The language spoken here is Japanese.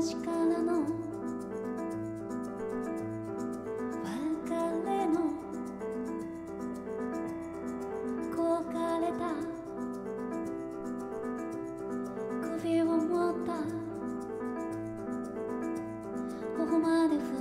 私からの別れの焦がれた首を持った頬まで振